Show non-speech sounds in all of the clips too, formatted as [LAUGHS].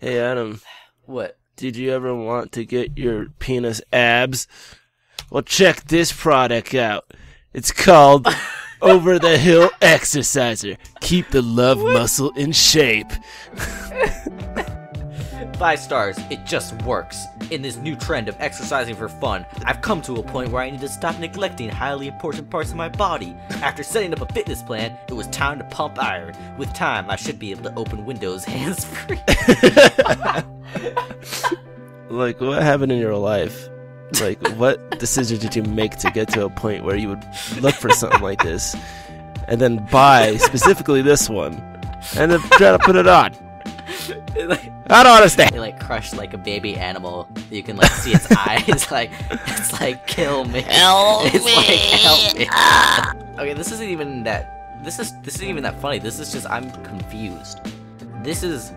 Hey Adam, What? did you ever want to get your penis abs? Well, check this product out. It's called [LAUGHS] Over the Hill Exerciser. Keep the love muscle in shape. [LAUGHS] Five stars. It just works. In this new trend of exercising for fun, I've come to a point where I need to stop neglecting highly important parts of my body. After setting up a fitness plan, it was time to pump iron. With time, I should be able to open windows [LAUGHS] hands free. Like, what happened in your life? Like, what [LAUGHS] decision did you make to get to a point where you would look for something like this and then buy specifically this one and then try to put it on? Like, I don't understand. they like crush like a baby animal. You can like see its [LAUGHS] eyes. Like it's like kill me. [LAUGHS] Help it's me. like help me. Ah. okay, this isn't even that. This is this isn't even that funny. This is just I'm confused. This is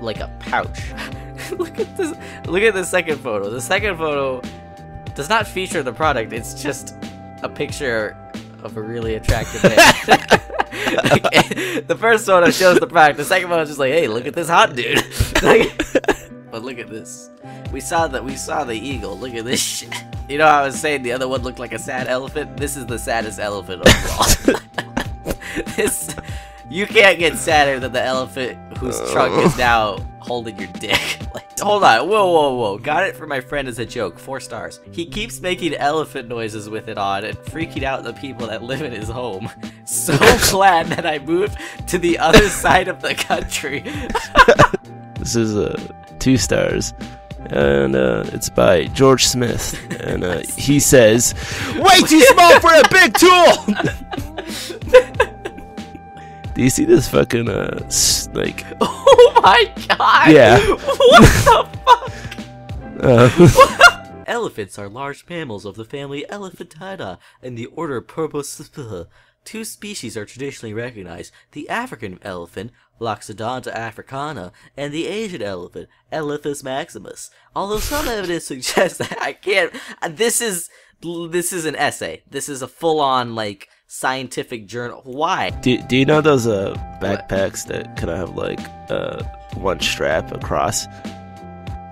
like a pouch. [LAUGHS] look at this. Look at the second photo. The second photo does not feature the product. It's just a picture of a really attractive man. Like, the first photo shows the product. The second one is just like, hey, look at this hot dude. [LAUGHS] Like, but look at this. We saw that. We saw the eagle. Look at this shit. You know, I was saying the other one looked like a sad elephant. This is the saddest elephant overall. [LAUGHS] this, you can't get sadder than the elephant whose trunk is now holding your dick. [LAUGHS] Like, hold on, whoa, whoa, whoa. Got it for my friend as a joke. Four stars. He keeps making elephant noises with it on and freaking out the people that live in his home. [LAUGHS] So [LAUGHS] glad that I moved to the other side of the country. This is uh, two stars. And uh, it's by George Smith. And uh, he says, Way too small for a big tool! Do you see this fucking, uh, s- like, [LAUGHS] oh my god! Yeah. What the [LAUGHS] fuck? uh, [LAUGHS] Elephants are large mammals of the family Elephantidae in the order Proboscidea. Two species are traditionally recognized: the African elephant, Loxodonta africana, and the Asian elephant, Elephas maximus. Although some evidence suggests that I can't. This is this is an essay. This is a full-on like scientific journal. Why? do, do you know those uh, backpacks that kind of have, like, uh, one strap across?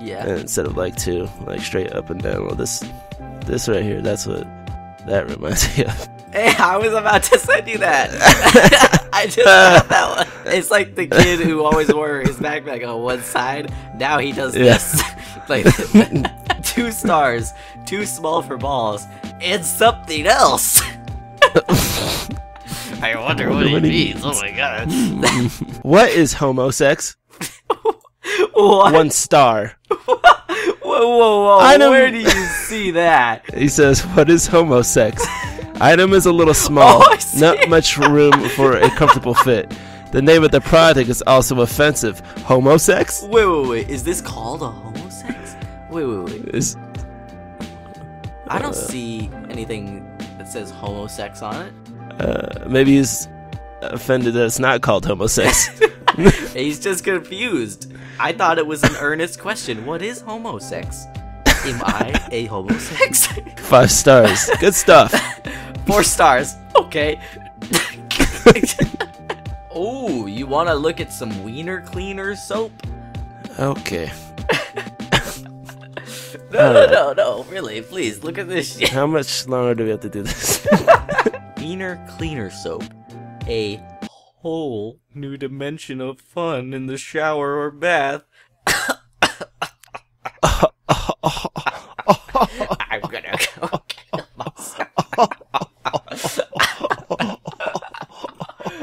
Yeah. and instead of like two, like straight up and down. Well, this, this right here, that's what that reminds me of. [LAUGHS] Hey, I was about to send you that. [LAUGHS] I just got that one. It's like the kid who always wore his backpack on one side. Now he does Yeah. this. [LAUGHS] like two stars, too small for balls, and something else. [LAUGHS] I wonder what, what he means. Oh my god. [LAUGHS] What is homosex? [LAUGHS] what? One star. Whoa, whoa, whoa! Item- Where do you see that? He says, "What is homosex?" Item is a little small, Oh, I see. not much room for a comfortable fit. The name of the product is also offensive. Homosex Wait, wait, wait! Is this called a homosex? Wait, wait, wait! is I don't see anything that says homosex on it. uh, maybe he's offended that it's not called homosex. [LAUGHS] [LAUGHS] He's just confused. I thought it was an earnest question. What is homosex? Am I a homosex? [LAUGHS] Five stars. Good stuff. Four stars. Okay. oh, you want to look at some wiener cleaner soap? Okay. No, no, no, no. Really, please look at this shit. How much longer do we have to do this? [LAUGHS] Wiener cleaner soap. A whole new dimension of fun in the shower or bath. I'm gonna go kill myself. [LAUGHS]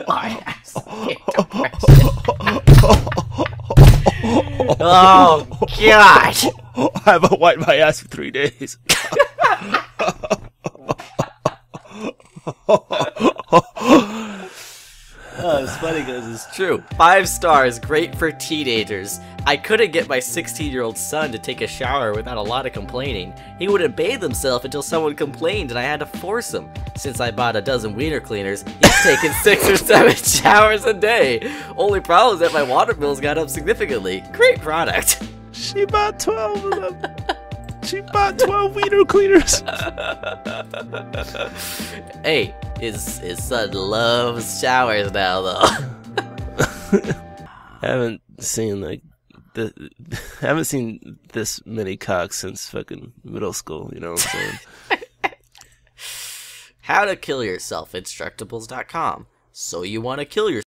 I have depression. [LAUGHS] oh god! [LAUGHS] I haven't wiped my ass for three days. [LAUGHS] Oh, it's funny because it's true. Five stars, great for teenagers. I couldn't get my 16 year old son to take a shower without a lot of complaining. He wouldn't bathe himself until someone complained and I had to force him. Since I bought a dozen wiener cleaners, he's taken [LAUGHS] six or seven showers a day. Only problem is that my water bills got up significantly. Great product. She bought 12 of them. She bought 12 wiener cleaners. hey, his, his son loves showers now though. I [LAUGHS] haven't seen like the, I haven't seen this many cocks since fucking middle school. You know what I'm saying? [LAUGHS] How to kill yourself, instructables.com. So you want to kill yourself.